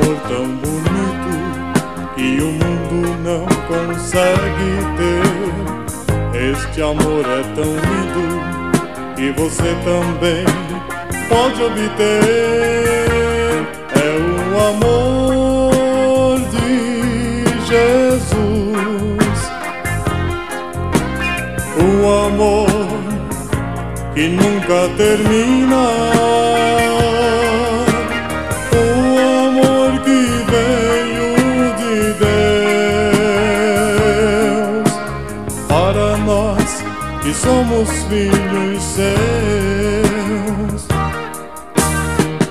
amor tão bonito que o mundo não consegue ter. Este amor é tão lindo que você também pode obter. É o amor de Jesus, o amor que nunca termina. Somos filhos seus.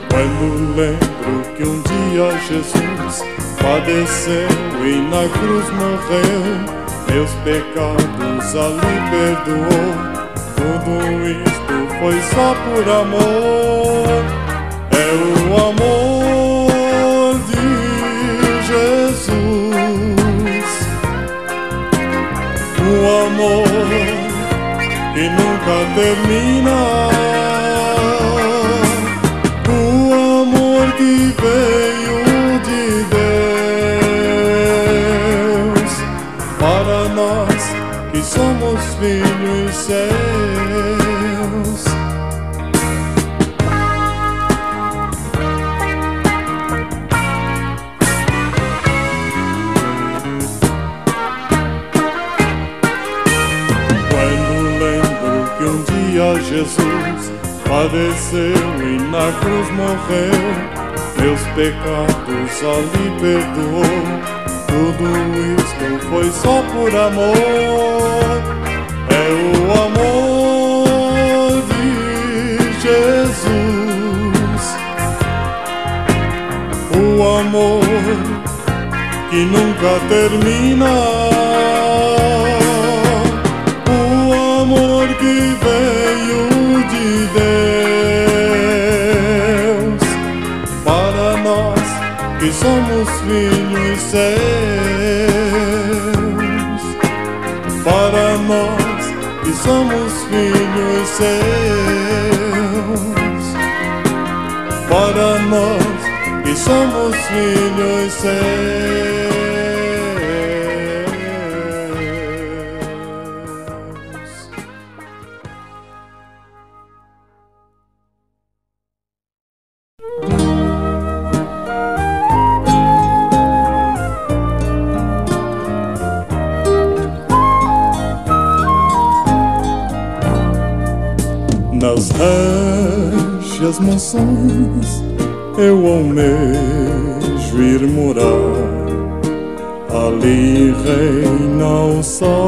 Quando lembro que um dia Jesus padeceu e na cruz morreu, meus pecados ali perdoou. Tudo isto foi só por amor, é o amor nunca termina. O padeceu e na cruz morreu, meus pecados ali perdoou. Tudo isto foi só por amor, é o amor de Jesus, o amor que nunca termina. amor que veio somos filhos seus, para nós que somos filhos seus, para nós que somos filhos seus. As mansões eu almejo ir morar. Ali reina o Salvador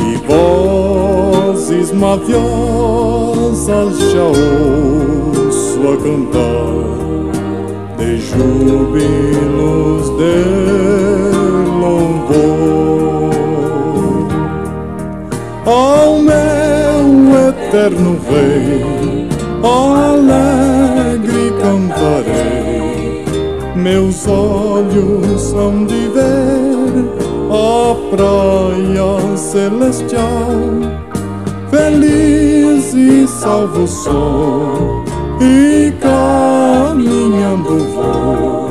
e vozes maviosas já ouço a cantar de júbilos de eterno Rei, alegre cantarei. Meus olhos hão de ver a praia celestial, feliz e salvo sou, e caminhando vou.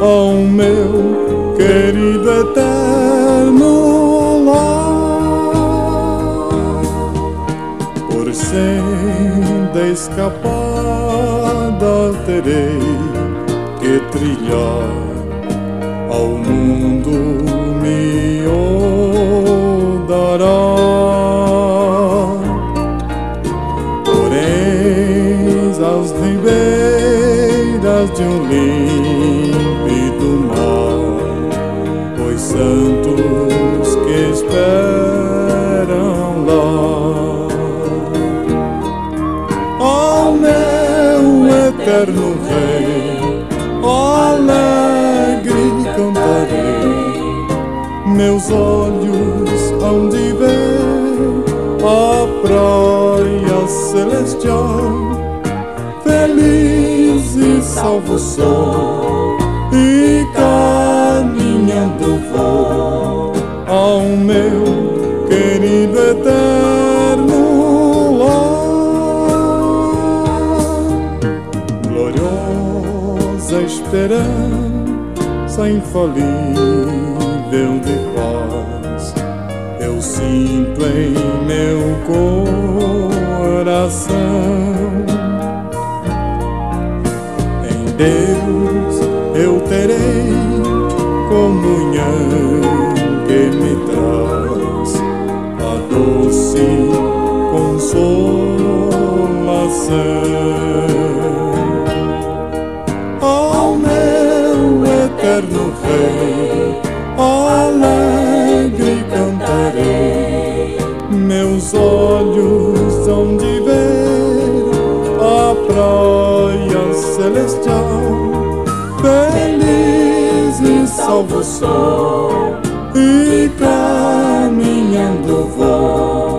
Ao meu querido eterno escapada terei que trilhar ao mundo me dará. Porém, as ribeiras de um límpido vivo sou e tá caminhando vou ao meu querido eterno lar. Gloriosa esperança infalível de paz, eu sinto em meu coração Deus eu terei comunhão que me traz a doce consolação. Salvo sou, e caminhando vou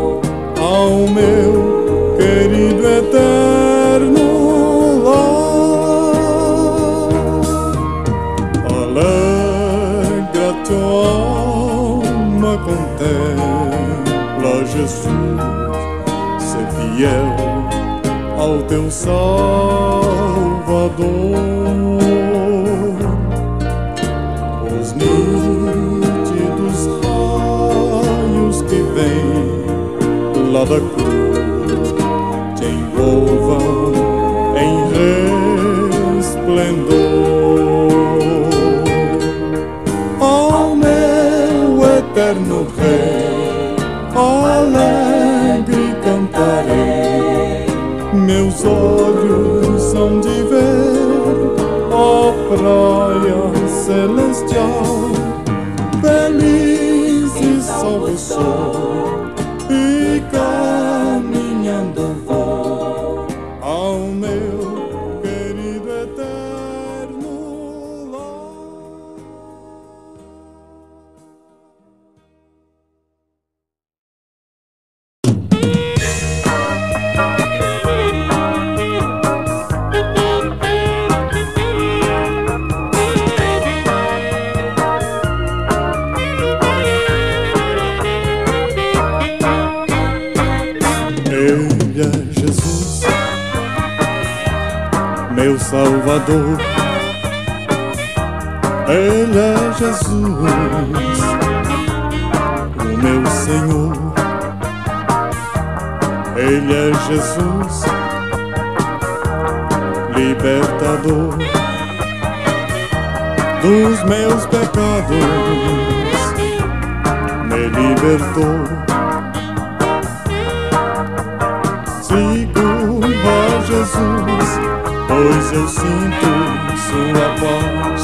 Jesus, pois eu sinto sua paz.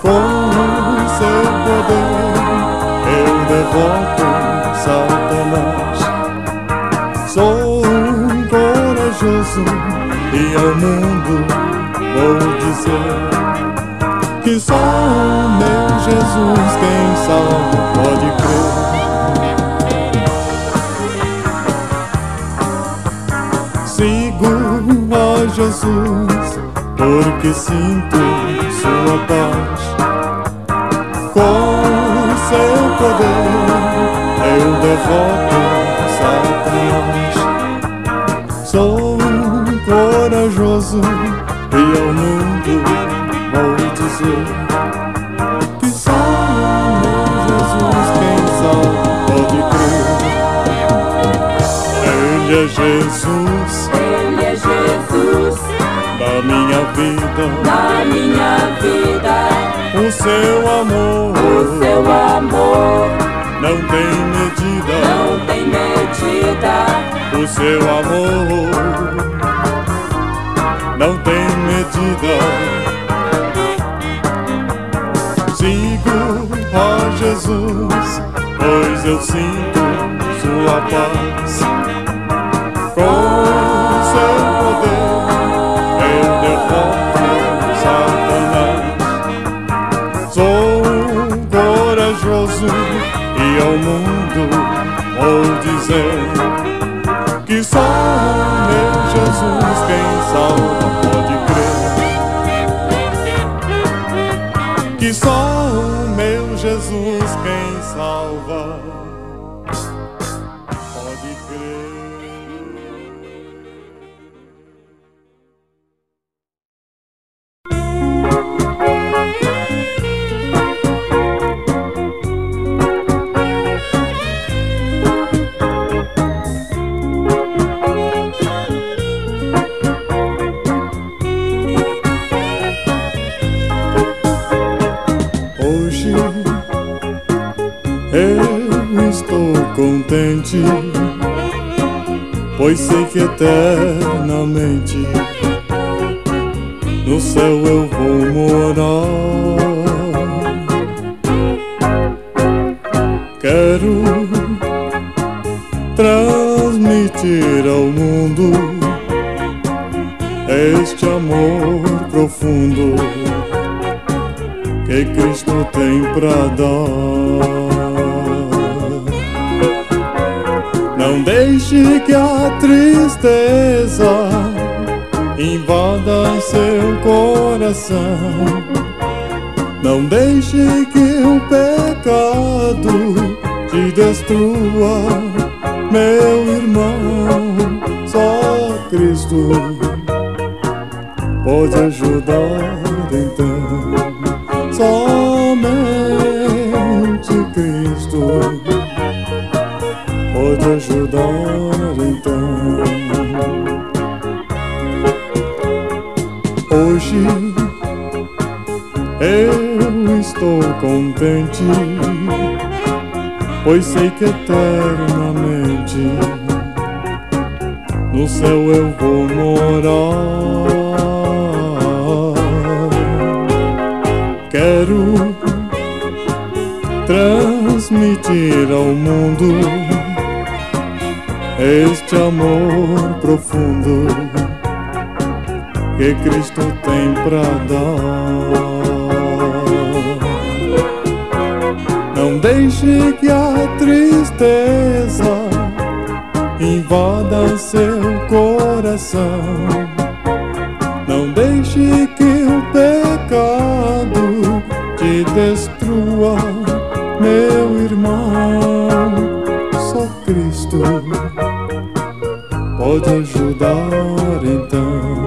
Com seu poder eu derroto Satanás. Sou um corajoso e ao mundo vou dizer que só meu Jesus quem salva pode Jesus porque sinto sua paz. Com seu poder eu derroto Satanás. Sou corajoso e ao mundo vou dizer que só Jesus quem salva pode crer. Ele é Jesus o seu amor não tem medida. Sigo a Jesus, pois eu sinto sua paz. Com seu poder eu derroto Satanás. Sou corajoso e ao mundo vou dizer quem invada seu coração. Não deixe que o pecado te destrua, meu irmão. Só Cristo pode ajudar então. Somente Cristo pode ajudar então. Contente, pois sei que eternamente no céu eu vou morar. Quero transmitir ao mundo este amor profundo que Cristo tem pra dar. Deixe que a tristeza invada seu coração. Não deixe que o pecado te destrua, meu irmão. Só Cristo pode ajudar então.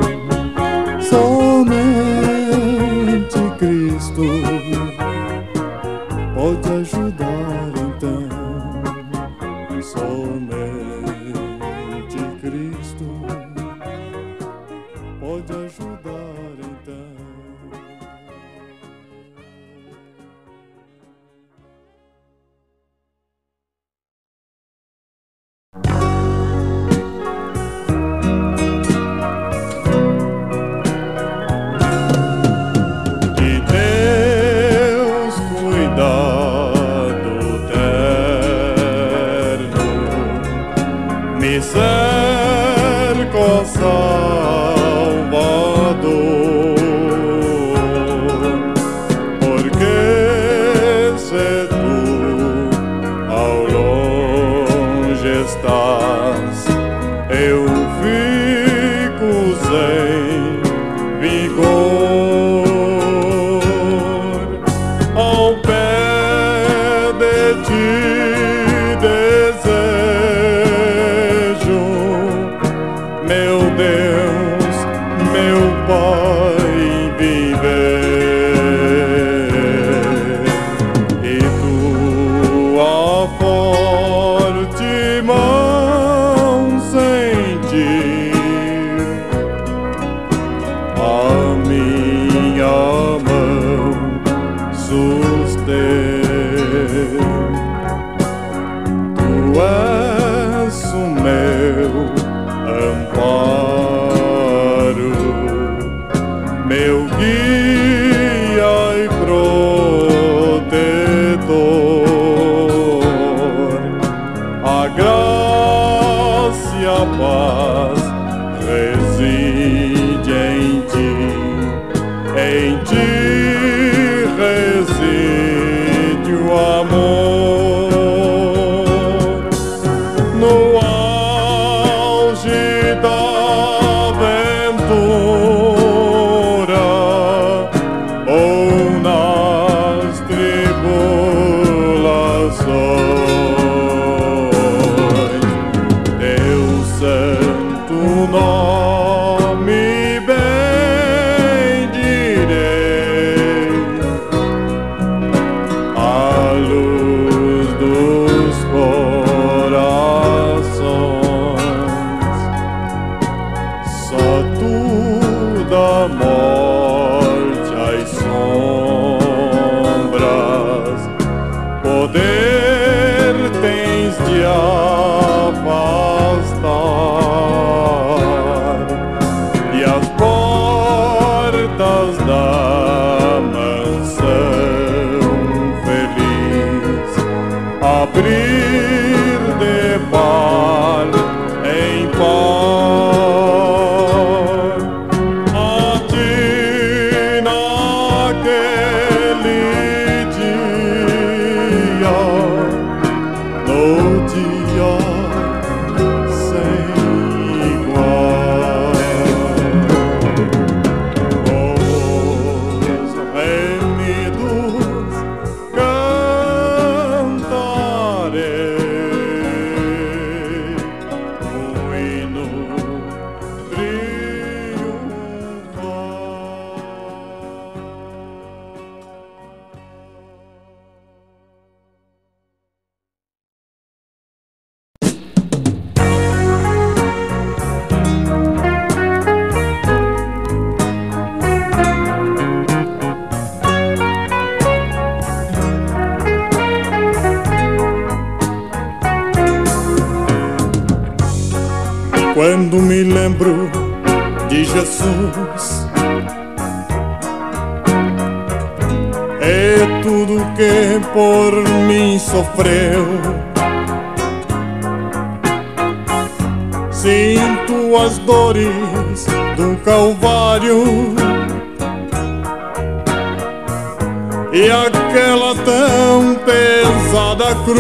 Tão pesada cruz.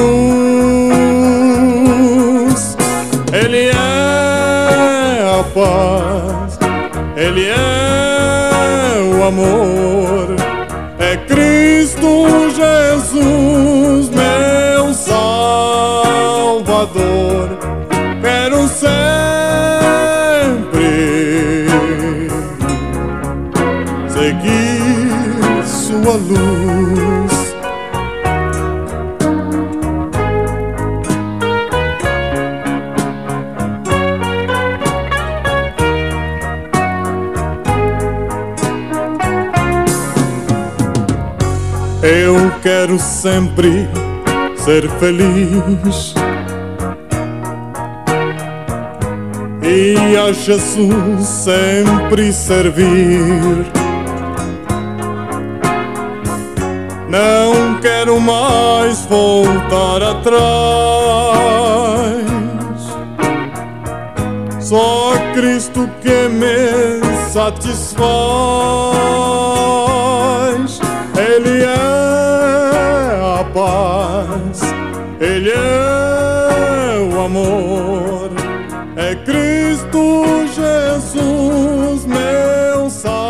Ele é a paz, Ele é o amor, é Cristo Jesus, meu Salvador. Quero sempre seguir Sua luz. Quero sempre ser feliz e a Jesus sempre servir. Não quero mais voltar atrás. Só Cristo que me satisfaz. Ele é Ele é o amor, é Cristo Jesus, meu Salvador.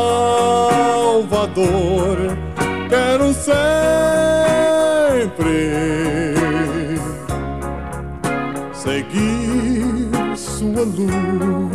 Quero sempre seguir Sua luz.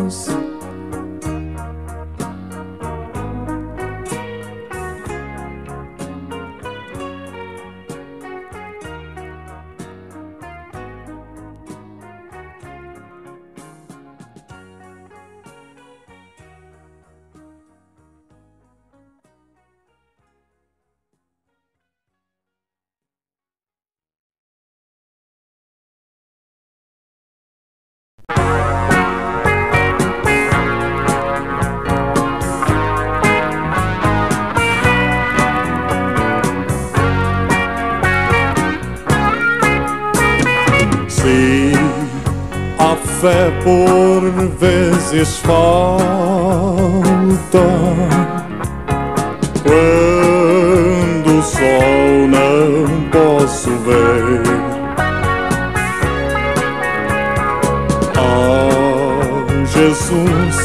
Fé por vezes falta, quando o sol não posso ver. A Jesus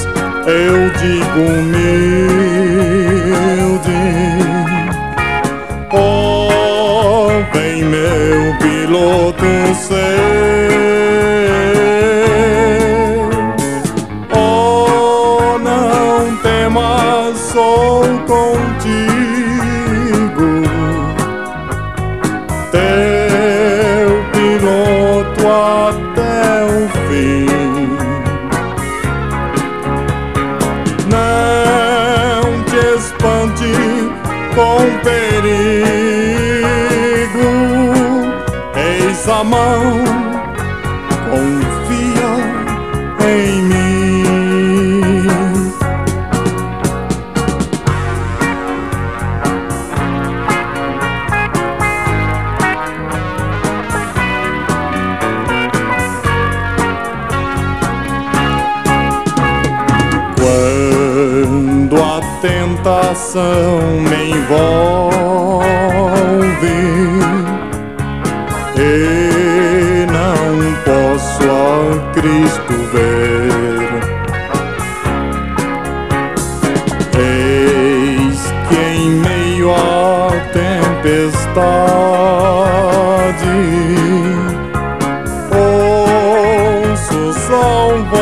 eu digo humilde. Oh, vem meu piloto ser. Até o fim. Não te espante com perigo. Eis a mão,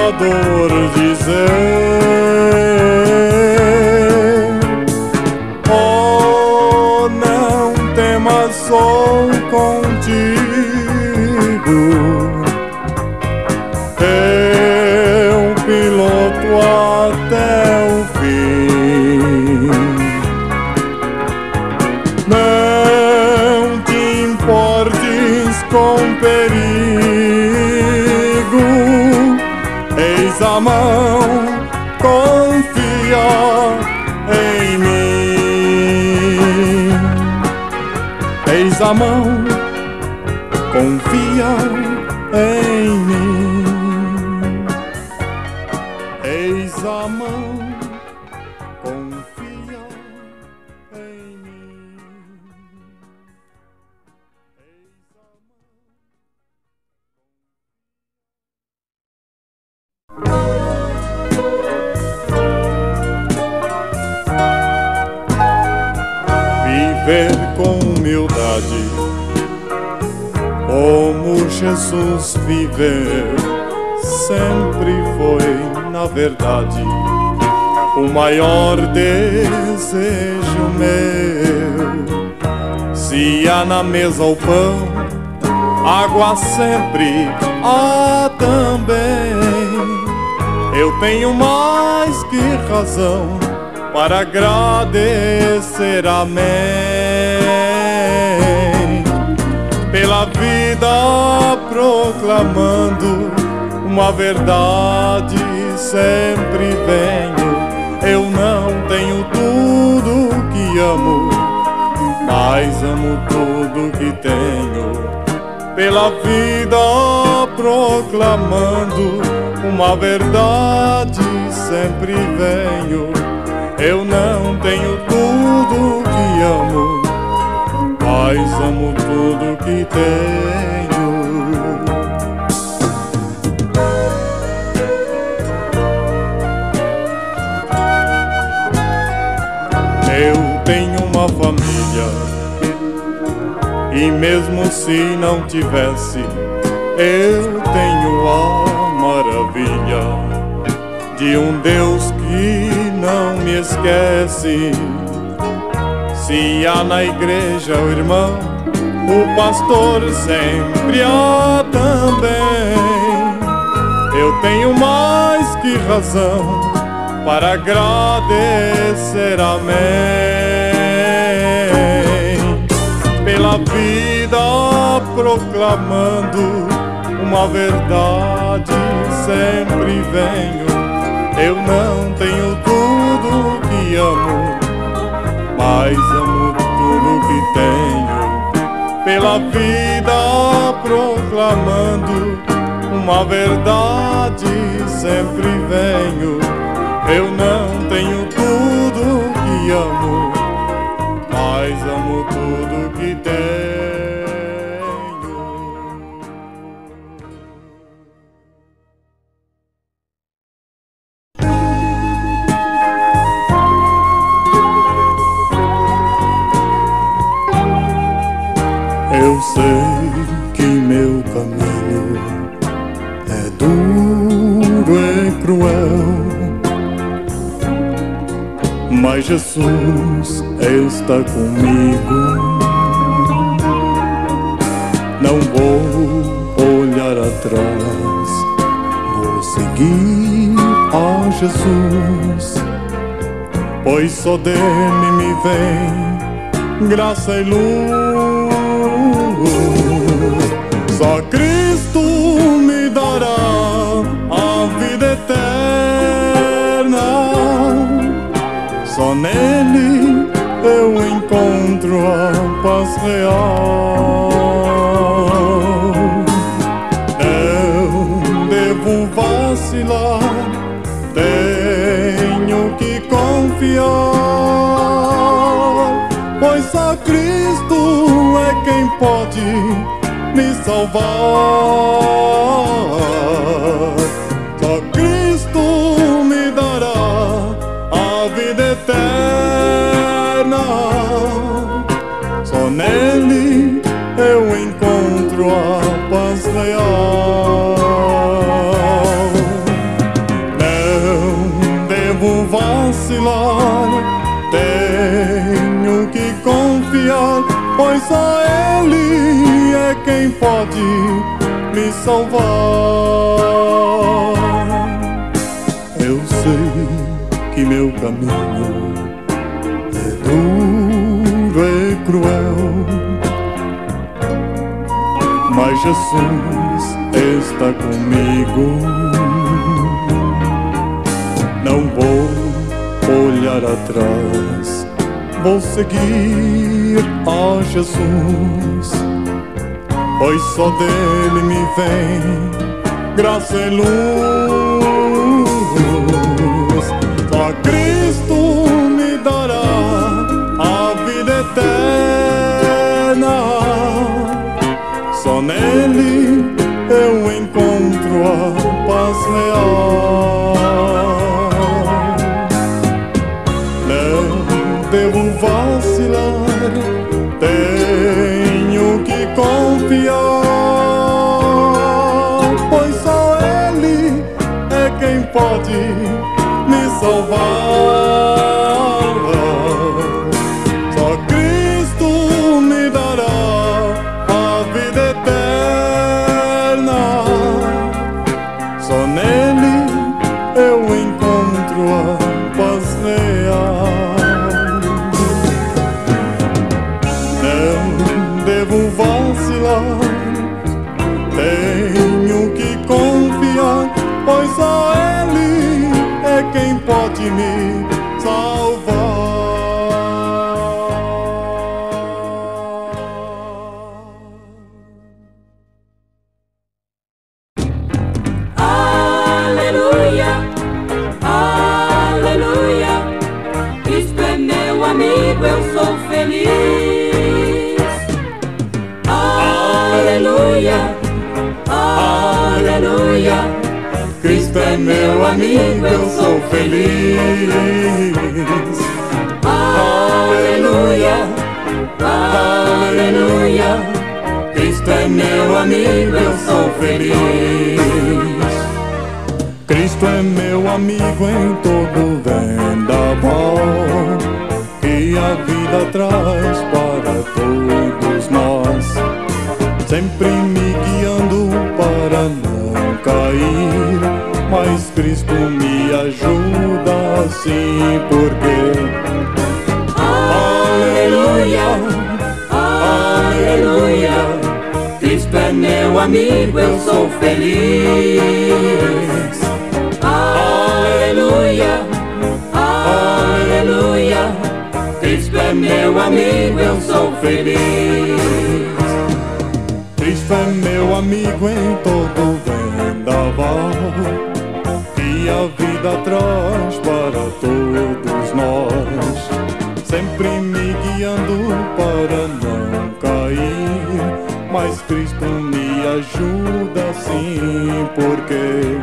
Salvador Viver com humildade, como Jesus viveu, sempre foi, na verdade, o maior desejo meu. Se há na mesa o pão, água sempre há também. Eu tenho mais que razão para agradecer, amém. Pela vida proclamando uma verdade, sempre venho. Eu não tenho tudo que amo, mas amo tudo que tenho pela vida proclamando uma verdade sempre venho eu não tenho tudo que amo mas amo tudo que tenho. Eu tenho uma família e mesmo se não tivesse, eu tenho a de um Deus que não me esquece. Se há na igreja o irmão, o pastor sempre há também. Eu tenho mais que razão para agradecer, amém pela vida proclamando uma verdade sempre venho. Eu não tenho tudo que amo, mas amo tudo que tenho. Pela vida proclamando uma verdade sempre venho. Eu não tenho Jesus está comigo. Não vou olhar atrás, vou seguir a Jesus, pois só dele me vem graça e luz. Só Cristo me dará Só nele eu encontro a paz real. Não devo vacilar, tenho que confiar, pois só Cristo é quem pode me salvar. Tenho que confiar, pois só Ele é quem pode me salvar. Eu sei que meu caminho é duro e cruel, mas Jesus está comigo. Olhar atrás, vou seguir a Jesus, pois só dele me vem graça e luz. Devo vacilar, tenho que confiar, amigo, eu sou feliz. Aleluia, aleluia. Cristo é meu amigo, eu sou feliz. Aleluia, aleluia. Cristo é meu amigo, eu sou feliz. Cristo é meu amigo em todo vendaval vida traz para todos nós, sempre me guiando para não cair. Mas Cristo me ajuda assim porque Aleluia, aleluia. Cristo é meu amigo, eu sou feliz. Amigo, eu sou feliz. Cristo é meu amigo em todo vendaval que a vida traz para todos nós, sempre me guiando para não cair. Mas Cristo me ajuda sim, porque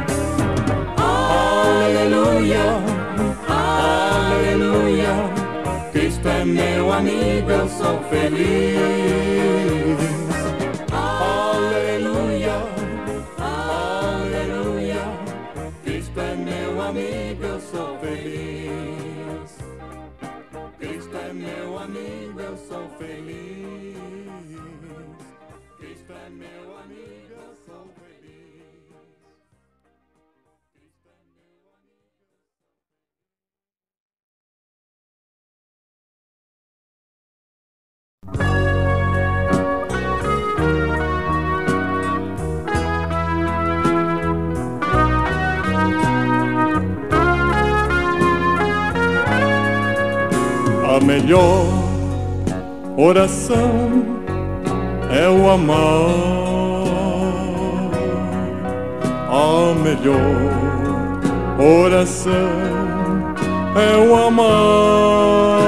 Aleluia, aleluia. Meu amigo, eu sou feliz. Aleluia, aleluia. Cristo é meu amigo, eu sou feliz. Cristo é meu amigo, eu sou feliz. Cristo é meu amigo, melhor oração é o amar. A melhor oração é o amar.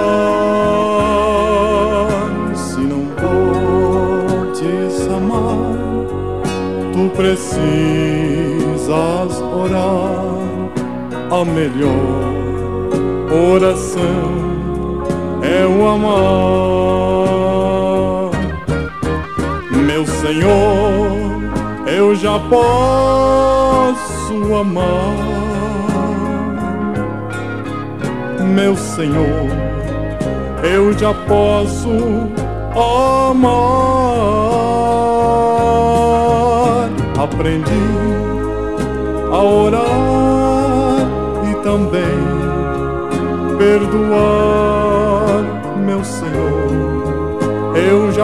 Se não podes amar, tu precisas orar. A melhor oração é o amar. Meu Senhor, eu já posso amar. Meu Senhor, eu já posso amar. Aprendi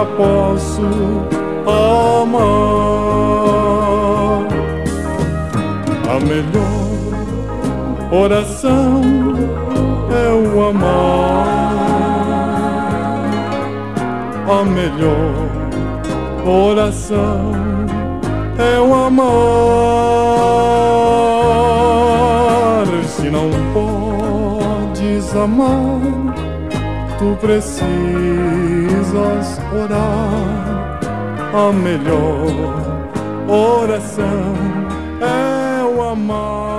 já posso amar. A melhor Oração é o amar, a melhor oração é o amar. Se não podes amar, tu precisas orar. A melhor oração é o amar.